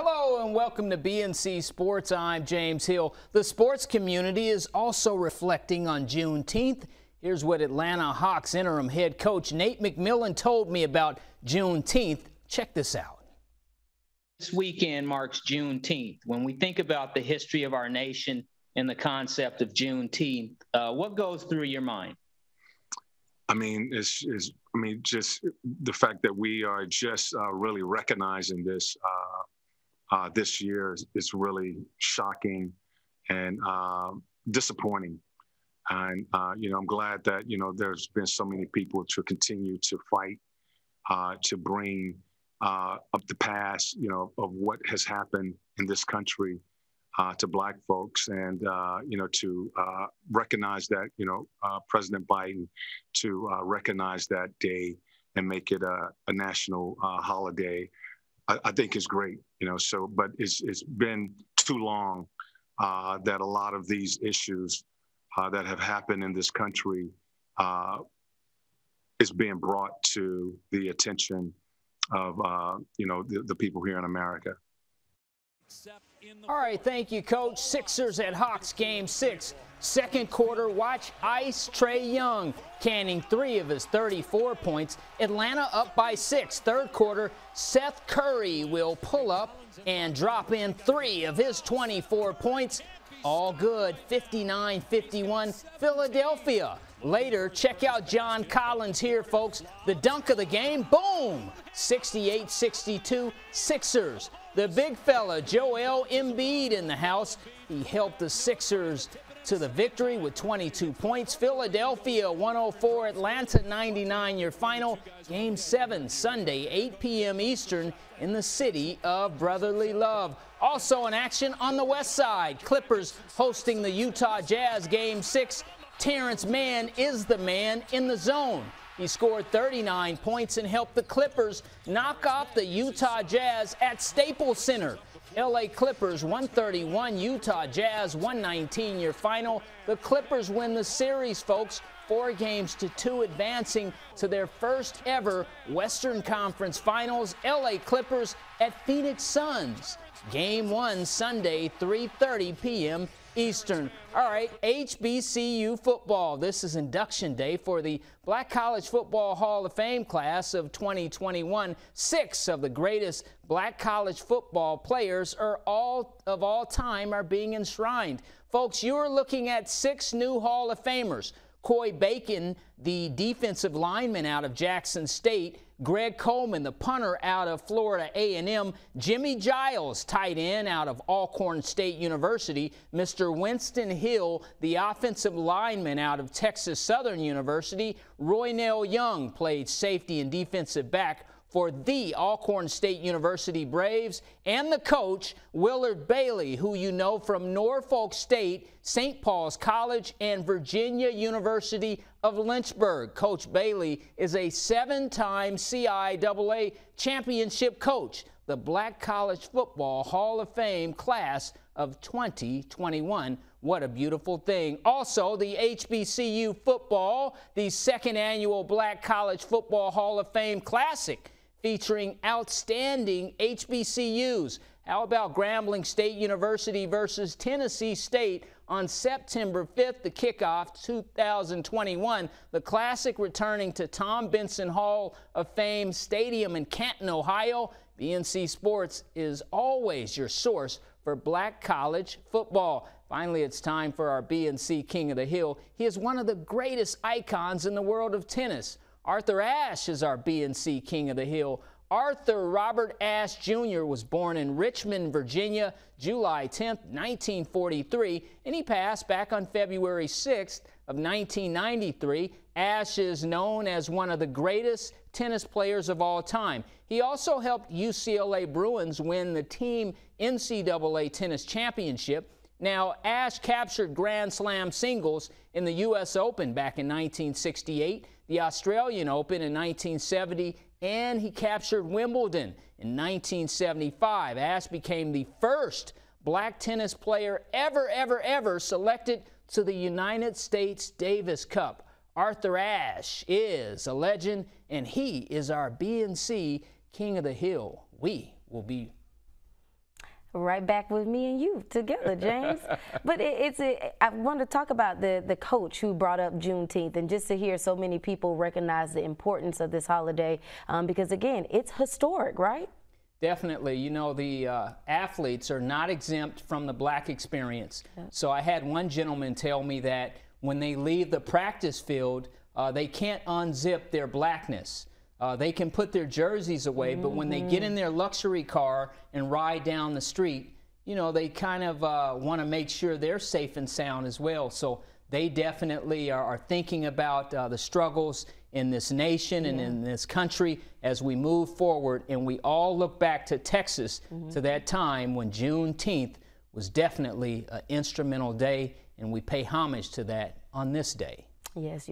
Hello and welcome to BNC Sports. I'm James Hill. The sports community is also reflecting on Juneteenth. Here's what Atlanta Hawks interim head coach Nate McMillan told me about Juneteenth. Check this out. This weekend marks Juneteenth. When we think about the history of our nation and the concept of Juneteenth, uh, what goes through your mind? I mean, it's, it's, I mean, just the fact that we are just uh, really recognizing this uh, uh, this year is, is, really shocking and uh, disappointing. And, uh, you know, I'm glad that, you know, there's been so many people to continue to fight uh, to bring uh, up the past, you know, of what has happened in this country uh, to Black folks and, you know, to recognize that, you know, President Biden to recognize that day and make it a, a national holiday. I, I, think is great, you know. So, but it's it's been too long uh, that a lot of these issues uh, that have happened in this country uh, is being brought to the attention of uh, you know the, the people here in America. All right, thank you, Coach. Sixers at Hawks game six. Second quarter, watch Ice Trae Young canning three of his 34 points. Atlanta up by six. Third quarter, Seth Curry will pull up and drop in three of his 24 points. All good, 59-51, Philadelphia. Later, check out John Collins here, folks. The dunk of the game, boom! 68-62, Sixers. The big fella, Joel Embiid in the house. He helped the Sixers to the victory with 22 points. Philadelphia 104, Atlanta 99, your final. Game 7, Sunday, 8 p.m. Eastern in the city of brotherly love. Also in action on the west side, Clippers hosting the Utah Jazz Game 6. Terance Mann is the man in the zone. He scored 39 points and helped the Clippers knock off the Utah Jazz at Staples Center. LA Clippers 131, Utah Jazz 119 your final. The Clippers win the series, folks. Four games to two, advancing to their first ever Western Conference Finals. LA Clippers at Phoenix Suns. Game one Sunday, 3:30 p.m. Eastern. All right, HBCU football. This is induction day for the Black College Football Hall of Fame class of 2021. Six of the greatest black college football players are all of all time are being enshrined. Folks, you're looking at six new Hall of Famers. Coy Bacon, the defensive lineman out of Jackson State, Greg Coleman, the punter out of Florida A&M, Jimmy Giles, tight end out of Alcorn State University, Mr. Winston Hill, the offensive lineman out of Texas Southern University, Roynell Young played safety and defensive back for the Alcorn State University Braves and the coach, Willard Bailey, who you know from Norfolk State, St. Paul's College, and Virginia University of Lynchburg. Coach Bailey is a seven-time CIAA championship coach, the Black College Football Hall of Fame class of 2021. What a beautiful thing. Also, the HBCU football, the second annual Black College Football Hall of Fame Classic featuring outstanding HBCUs. How about Grambling State University versus Tennessee State on September 5th, the kickoff 2021. The Classic returning to Tom Benson Hall of Fame Stadium in Canton, Ohio. BNC Sports is always your source for black college football. Finally, it's time for our BNC King of the Hill. He is one of the greatest icons in the world of tennis. Arthur Ashe is our BNC King of the Hill. Arthur Robert Ashe Jr. was born in Richmond, Virginia, July 10, 1943, and he passed back on February 6th of 1993. Ashe is known as one of the greatest tennis players of all time. He also helped UCLA Bruins win the team NCAA tennis championship. Now, Ashe captured Grand Slam singles in the U.S. Open back in 1968 the Australian Open in 1970, and he captured Wimbledon in 1975. Ashe became the first black tennis player ever, ever, ever selected to the United States Davis Cup. Arthur Ashe is a legend, and he is our BNC King of the Hill. We will be right back with me and you together, James. but it, it's a, I want to talk about the the coach who brought up Juneteenth, and just to hear so many people recognize the importance of this holiday, um, because again, it's historic, right? Definitely. You know, the uh, athletes are not exempt from the black experience. So I had one gentleman tell me that when they leave the practice field, uh, they can't unzip their blackness. Uh, they can put their jerseys away, mm -hmm. but when they get in their luxury car and ride down the street, you know, they kind of uh, want to make sure they're safe and sound as well. So they definitely are, are thinking about uh, the struggles in this nation yeah. and in this country as we move forward. And we all look back to Texas mm -hmm. to that time when Juneteenth was definitely an instrumental day, and we pay homage to that on this day. Yes.